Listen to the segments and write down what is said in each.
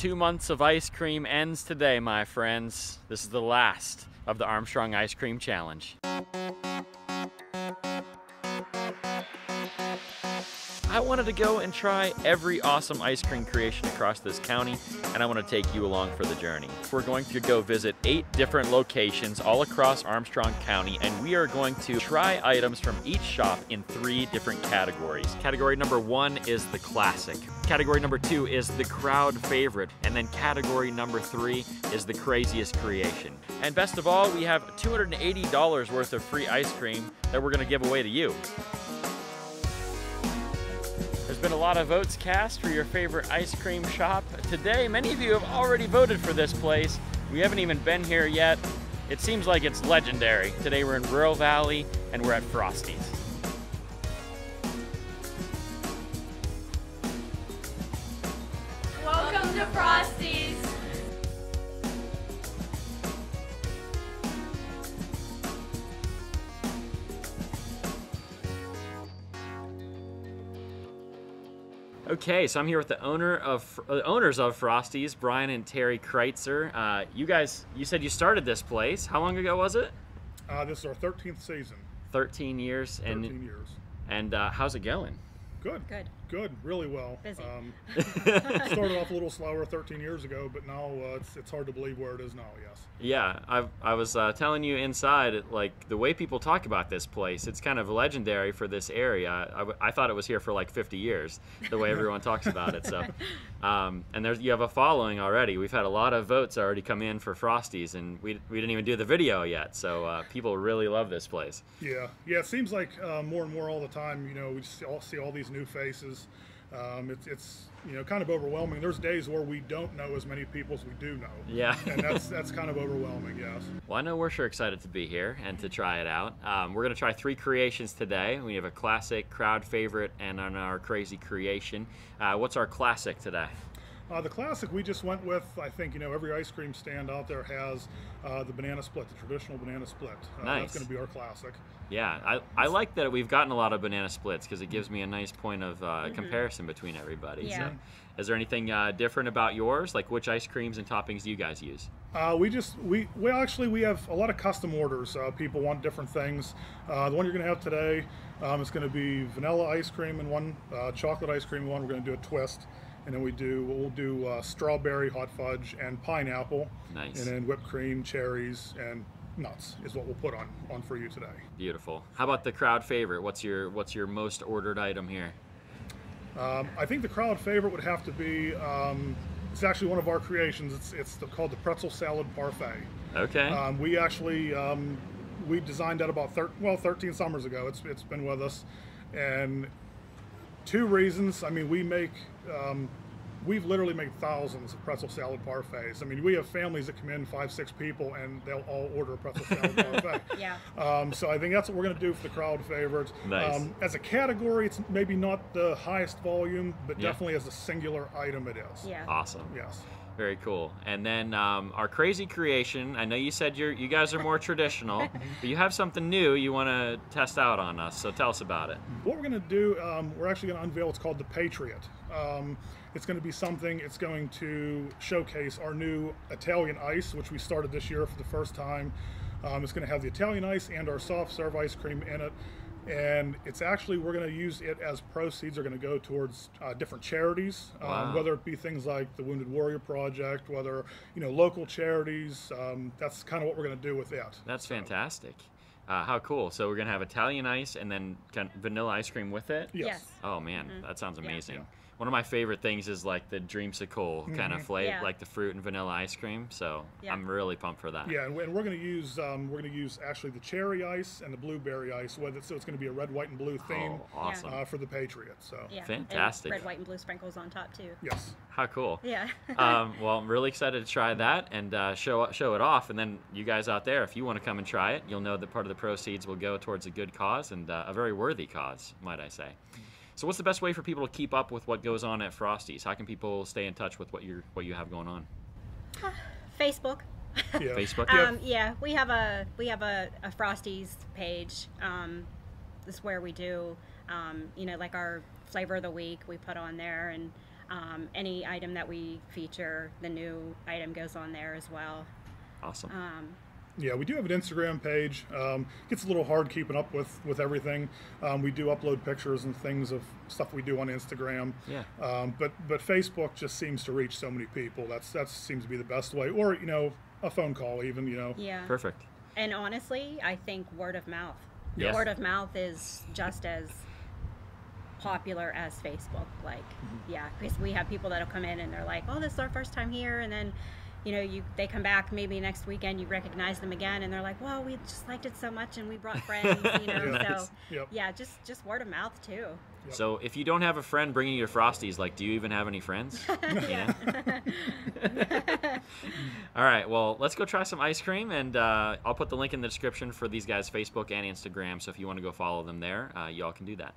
two months of ice cream ends today, my friends. This is the last of the Armstrong Ice Cream Challenge. Wanted to go and try every awesome ice cream creation across this county, and I want to take you along for the journey. We're going to go visit eight different locations all across Armstrong County, and we are going to try items from each shop in three different categories. Category number one is the classic. Category number two is the crowd favorite, and then category number three is the craziest creation. And best of all, we have $280 worth of free ice cream that we're going to give away to you. Been a lot of votes cast for your favorite ice cream shop. Today, many of you have already voted for this place. We haven't even been here yet. It seems like it's legendary. Today we're in Rural Valley and we're at Frosty's. Okay, so I'm here with the owner of uh, owners of Frosty's, Brian and Terry Kreitzer. Uh, you guys, you said you started this place. How long ago was it? Uh, this is our 13th season. 13 years. 13 And years. and uh, how's it going? Good. Good. Good. Really well. Busy. Um, started off a little slower 13 years ago, but now uh, it's, it's hard to believe where it is now. Yes. Yeah, I, I was uh, telling you inside, like the way people talk about this place, it's kind of legendary for this area. I, I thought it was here for like 50 years, the way everyone talks about it. So, um, and there's you have a following already. We've had a lot of votes already come in for Frosty's, and we, we didn't even do the video yet. So uh, people really love this place. Yeah. Yeah. It seems like uh, more and more all the time. You know, we just all see all these new faces. Um, it's, it's you know kind of overwhelming. There's days where we don't know as many people as we do know. Yeah. and that's that's kind of overwhelming. Yes. Well, I know we're sure excited to be here and to try it out. Um, we're going to try three creations today. We have a classic, crowd favorite, and on our crazy creation. Uh, what's our classic today? Uh, the classic we just went with, I think, you know, every ice cream stand out there has uh, the banana split, the traditional banana split. Uh, Nice. That's going to be our classic. Yeah, I, I like that we've gotten a lot of banana splits because it gives me a nice point of uh, comparison between everybody. Yeah. So, is there anything uh, different about yours? Like, which ice creams and toppings do you guys use? Uh, we just we well actually we have a lot of custom orders. Uh, people want different things. Uh, the one you're going to have today um, is going to be vanilla ice cream and one, uh, chocolate ice cream in one. We're going to do a twist, and then we do we'll do uh, strawberry, hot fudge, and pineapple. Nice. And then whipped cream, cherries, and nuts is what we'll put on on for you today. Beautiful. How about the crowd favorite? What's your What's your most ordered item here? Um, I think the crowd favorite would have to be. Um, it's actually one of our creations. It's it's the, called the pretzel salad parfait. Okay. Um, we actually um, we designed that about thir- well 13 summers ago. It's it's been with us, and two reasons. I mean, we make um, we've literally made thousands of pretzel salad parfaits. I mean, we have families that come in five six people and they'll all order a pretzel salad parfait. Yeah. Um, so I think that's what we're going to do for the crowd favorite. Nice. Um, as a category, it's maybe not the highest volume, but Yeah. definitely as a singular item, it is. Yeah. awesome. Yes. Very cool. And then um, our crazy creation. I know you said you're you guys are more traditional, but you have something new you want to test out on us. So tell us about it. What we're going to do, um, we're actually going to unveil what's called the Patriot. Um, it's going to be something, it's going to showcase our new Italian ice, which we started this year for the first time. Um, it's going to have the Italian ice and our soft serve ice cream in it. And it's actually, we're going to use it as proceeds are going to go towards uh, different charities, Wow. um, whether it be things like the Wounded Warrior Project, whether, you know, local charities. Um, that's kind of what we're going to do with it. That's fantastic. Uh, how cool! So we're gonna have Italian ice and then kind of vanilla ice cream with it. Yes. Yes. Oh man, that sounds amazing. Yeah. One of my favorite things is like the dreamsicle kind of flavor, Yeah. like the fruit and vanilla ice cream. So Yeah. I'm really pumped for that. Yeah, and we- and we're going to use um, we're going to use actually the cherry ice and the blueberry ice. Whether so, it's going to be a red, white, and blue theme Oh, awesome! uh, for the Patriots. So Yeah. Fantastic. And red, white, and blue sprinkles on top too. yes, How cool! Yeah. um, well, I'm really excited to try that and uh, show show it off. And then you guys out there, if you want to come and try it, you'll know that part of the proceeds will go towards a good cause and uh, a very worthy cause, might I say. So, what's the best way for people to keep up with what goes on at Frosty's? How can people stay in touch with what you what you have going on? Facebook. yeah. Facebook. Um, yeah, we have a we have a, a Frosty's page. Um, this is where we do, um, you know, like our flavor of the week we put on there, and Um, any item that we feature, the new item goes on there as well. Awesome. Um, Yeah, we do have an Instagram page. Um, gets a little hard keeping up with with everything. Um, we do upload pictures and things of stuff we do on Instagram. Yeah. Um, but but Facebook just seems to reach so many people. That's that seems to be the best way. Or you know, a phone call even. You know. yeah. Perfect. And honestly, I think word of mouth. Yes. Word of mouth is just as popular as Facebook. Like, Mm-hmm. yeah, because we have people that'll come in and they're like, "Oh, this is our first time here," and then, you know, you they come back maybe next weekend, you recognize them again, and they're like, "Well, we just liked it so much, and we brought friends," you know. Yeah. So, Yep. yeah, just just word of mouth too. Yep. So if you don't have a friend bringing you to Frosty's, like, do you even have any friends? yeah. All right, well, let's go try some ice cream, and uh, I'll put the link in the description for these guys' Facebook and Instagram. So if you want to go follow them there, uh, y'all can do that.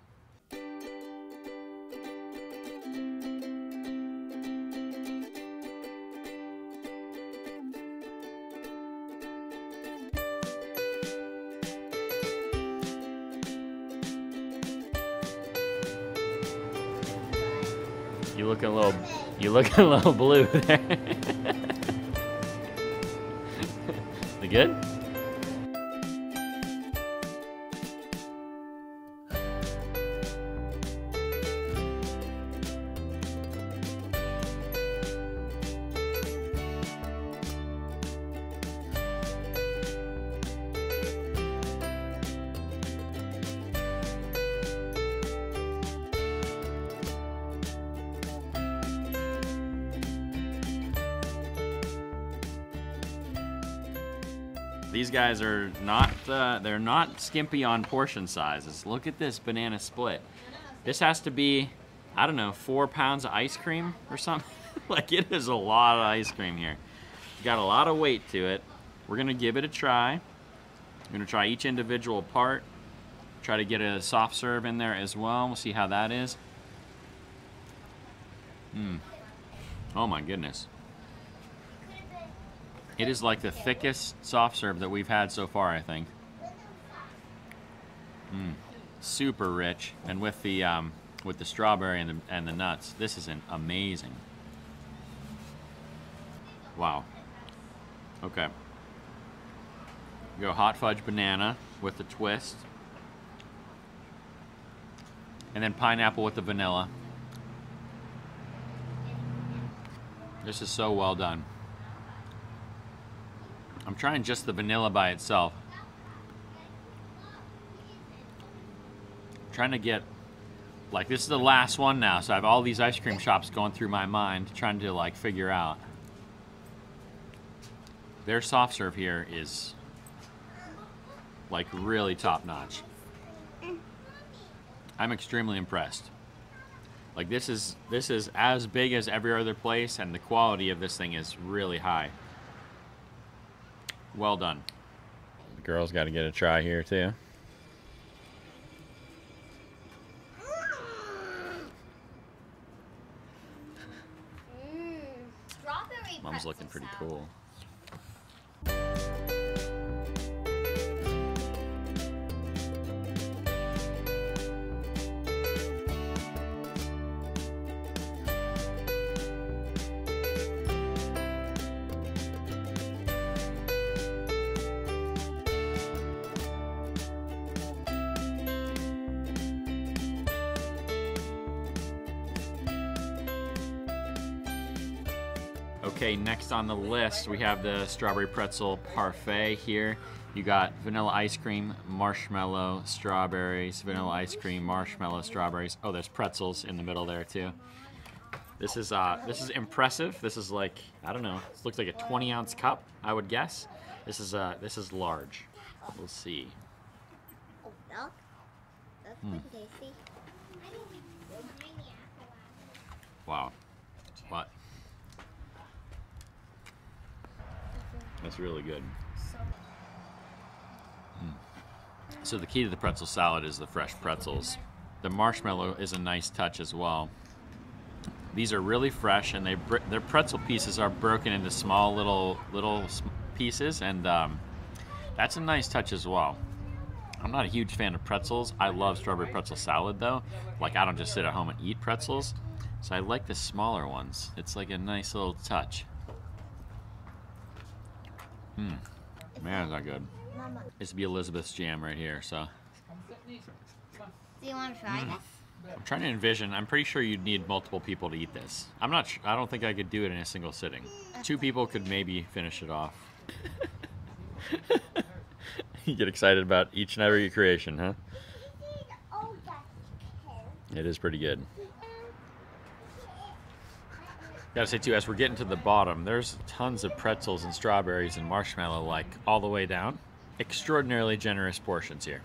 You looking a little, you looking a little blue there. you good? These guys are not uh, they're not skimpy on portion sizes. Look at this banana split. This has to be, I don't know, four pounds of ice cream or something. like it is a lot of ice cream here. Got a lot of weight to it. We're gonna give it a try. I'm gonna try each individual part. Try to get a soft serve in there as well. We'll see how that is. Hmm. Oh my goodness. It is like the thickest soft serve that we've had so far, I think. Mm, super rich, and with the um, with the strawberry and the and the nuts, this is an amazing. Wow. Okay. Go hot fudge banana with the twist, and then pineapple with the vanilla. This is so well done. I'm trying just the vanilla by itself. trying to get like this is the last one now, so I have all these ice cream shops going through my mind trying to like figure out. Their soft serve here is like really top notch. I'm extremely impressed. Like this is this is as big as every other place and the quality of this thing is really high. Well done. The girls got to get a try here too. Mmm, strawberry Mom's looking pretty salad. cool. Okay, next on the list we have the strawberry pretzel parfait here. You got vanilla ice cream, marshmallow, strawberries, vanilla ice cream, marshmallow, strawberries. Oh, there's pretzels in the middle there too. This is uh, this is impressive. This is like I don't know. This looks like a 20 ounce cup, I would guess. This is uh, this is large. We'll see. Milk? That's pretty tasty. Wow. What? That's really good. So the key to the pretzel salad is the fresh pretzels. The marshmallow is a nice touch as well. These are really fresh, and they their pretzel pieces are broken into small little little pieces, and um, that's a nice touch as well. I'm not a huge fan of pretzels. I love strawberry pretzel salad though. Like I don't just sit at home and eat pretzels. So I like the smaller ones. It's like a nice little touch. Hmm. Man, is that good. Mama, This would be Elizabeth's jam right here, so do you want to try this? I'm trying to envision. I'm pretty sure you'd need multiple people to eat this. I'm not. Sh- I don't think I could do it in a single sitting. Two people could maybe finish it off. you get excited about each and every creation, huh? It is pretty good. Gotta say too, as we're getting to the bottom, there's tons of pretzels and strawberries and marshmallow like all the way down. Extraordinarily generous portions here.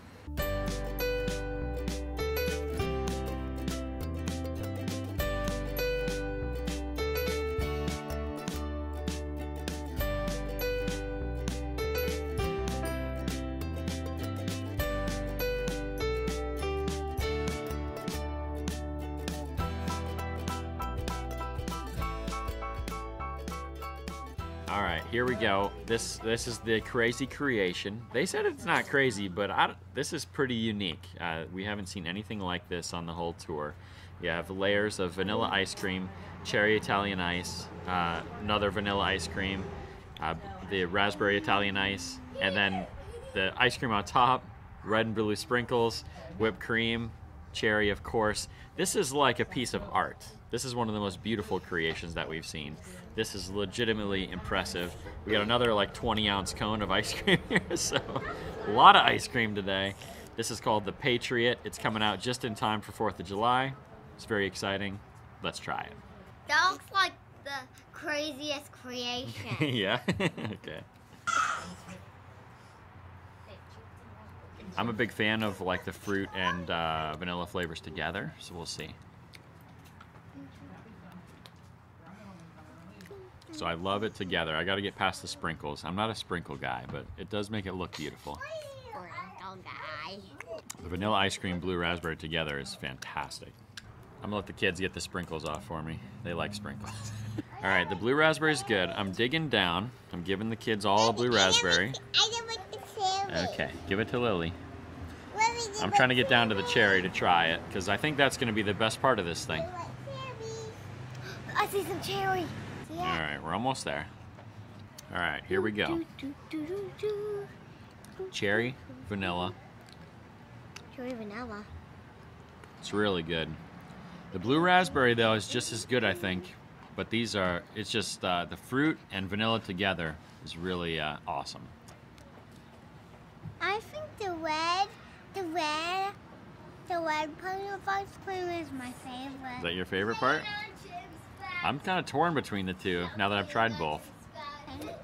All right, here we go. This this is the crazy creation. They said it's not crazy, but I, this is pretty unique. Uh, we haven't seen anything like this on the whole tour. You have layers of vanilla ice cream, cherry Italian ice, uh, another vanilla ice cream, uh, the raspberry Italian ice, and then the ice cream on top, red and blue sprinkles, whipped cream, cherry, of course. This is like a piece of art. This is one of the most beautiful creations that we've seen. This is legitimately impressive. We got another like 20 ounce cone of ice cream here, so a lot of ice cream today. This is called the Patriot. It's coming out just in time for 4th of July. It's very exciting. Let's try it. That looks like the craziest creation. yeah? okay. I'm a big fan of like the fruit and uh, vanilla flavors together, so we'll see. So I love it together. I got to get past the sprinkles. I'm not a sprinkle guy, but it does make it look beautiful. Sprinkle guy. The vanilla ice cream, blue raspberry together is fantastic. I'm gonna let the kids get the sprinkles off for me. They like sprinkles. all right, the blue raspberry is good. I'm digging down. I'm giving the kids all a blue raspberry. I don't like the cherry. Okay, give it to Lily. Let me do I'm trying to get down to the cherry to try it because I think that's gonna be the best part of this thing. I see some cherry. All right, we're almost there. All right, here we go. Cherry, vanilla. Cherry vanilla. It's really good. The blue raspberry though is just as good, I think. But these are, it's just uh, the fruit and vanilla together is really uh, awesome. I think the red, the red, the red part of ice cream is my favorite. Is that your favorite part? I'm kind of torn between the two now that I've tried both.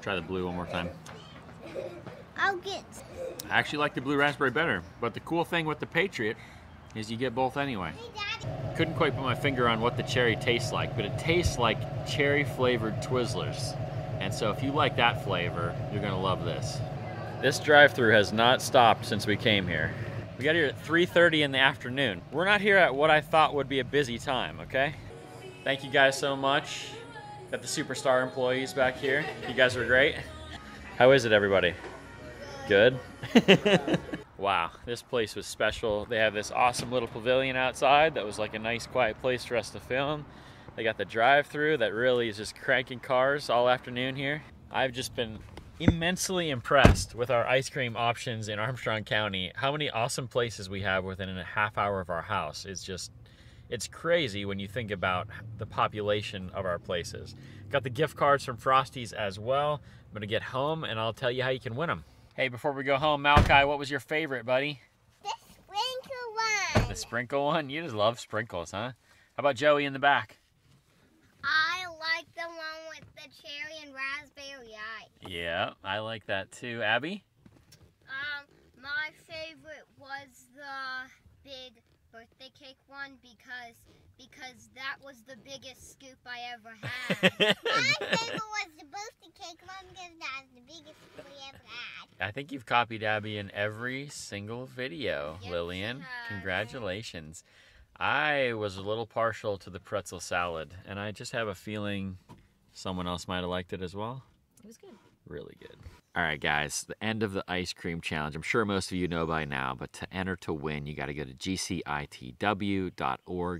Try the blue one more time. I'll get. I actually like the blue raspberry better, but the cool thing with the Patriot is you get both anyway. Hey, Couldn't quite put my finger on what the cherry tastes like, but it tastes like cherry flavored Twizzlers. And so if you like that flavor, you're gonna love this. This drive-through has not stopped since we came here. We got here at 3:30 in the afternoon. We're not here at what I thought would be a busy time, okay? Thank you guys so much. Got the superstar employees back here. You guys are great. How is it everybody? Good. wow, this place was special. They have this awesome little pavilion outside that was like a nice quiet place for us to film. They got the drive-through that really is just cranking cars all afternoon here. I've just been immensely impressed with our ice cream options in Armstrong County. How many awesome places we have within a half hour of our house is just it's crazy when you think about the population of our places. Got the gift cards from Frosty's as well. I'm gonna get home and I'll tell you how you can win them. Hey, before we go home, Malachi, what was your favorite, buddy? The sprinkle one. The sprinkle one? You just love sprinkles, huh? How about Joey in the back? I like the one with the cherry and raspberry ice. Yeah, I like that too. Abby? Um, my favorite was the big birthday cake one because because that was the biggest scoop I ever had. my favorite was the birthday cake one because that's the biggest scoop we ever had. I think you've copied Abby in every single video, Yes, Lillian. Congratulations. I was a little partial to the pretzel salad, and I just have a feeling someone else might have liked it as well. It was good. Really good. All right, guys, the end of the ice cream challenge. I'm sure most of you know by now, but to enter to win, you got to go to gcitw.org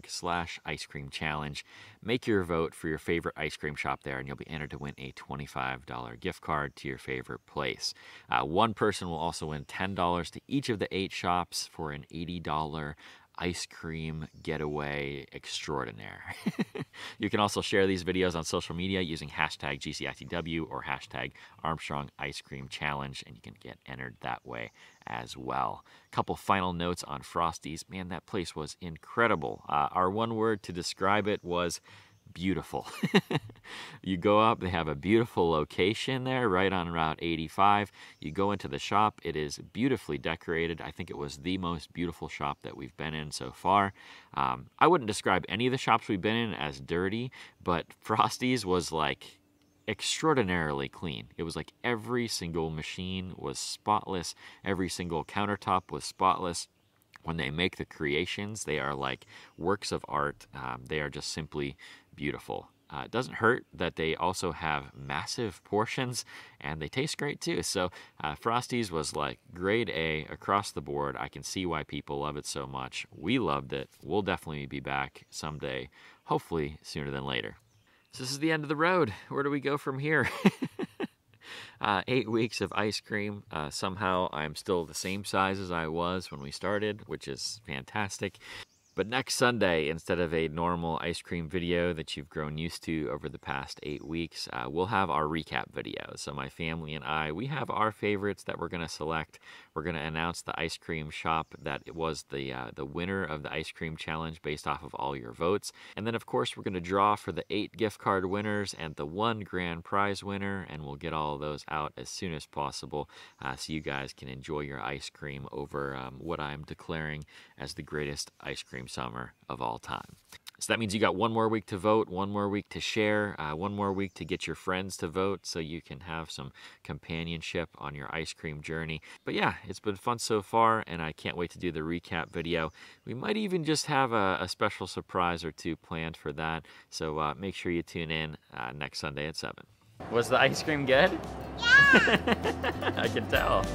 slash ice cream challenge. Make your vote for your favorite ice cream shop there, and you'll be entered to win a $25 gift card to your favorite place. Uh, one person will also win $10 to each of the eight shops for an $80 ice cream getaway extraordinaire. you can also share these videos on social media using hashtag GCITW or hashtag Armstrong Ice Cream Challenge, and you can get entered that way as well. Couple final notes on Frosty's. Man, that place was incredible. Uh, our one word to describe it was beautiful. you go up, they have a beautiful location there right on Route 85. You go into the shop, it is beautifully decorated. I think it was the most beautiful shop that we've been in so far. Um, I wouldn't describe any of the shops we've been in as dirty, but Frosty's was like extraordinarily clean. It was like every single machine was spotless, every single countertop was spotless when they make the creations, they are like works of art. Um, they are just simply beautiful. Uh, it doesn't hurt that they also have massive portions and they taste great too. So, uh, Frosty's was like grade A across the board. I can see why people love it so much. We loved it. We'll definitely be back someday, hopefully sooner than later. So, this is the end of the road. Where do we go from here? Uh, eight weeks of ice cream. Uh, somehow I'm still the same size as I was when we started, which is fantastic. But next Sunday, instead of a normal ice cream video that you've grown used to over the past eight weeks, uh, we'll have our recap video. So my family and I, we have our favorites that we're going to select. We're going to announce the ice cream shop that was the uh, the winner of the ice cream challenge based off of all your votes. And then of course we're going to draw for the eight gift card winners and the one grand prize winner, and we'll get all those out as soon as possible uh, so you guys can enjoy your ice cream over um, what I'm declaring as the greatest ice cream summer of all time. So that means you got one more week to vote, one more week to share, uh, one more week to get your friends to vote so you can have some companionship on your ice cream journey. But yeah, it's been fun so far, and I can't wait to do the recap video. We might even just have a, a special surprise or two planned for that. So uh, make sure you tune in uh, next Sunday at 7. Was the ice cream good? Yeah! I can tell.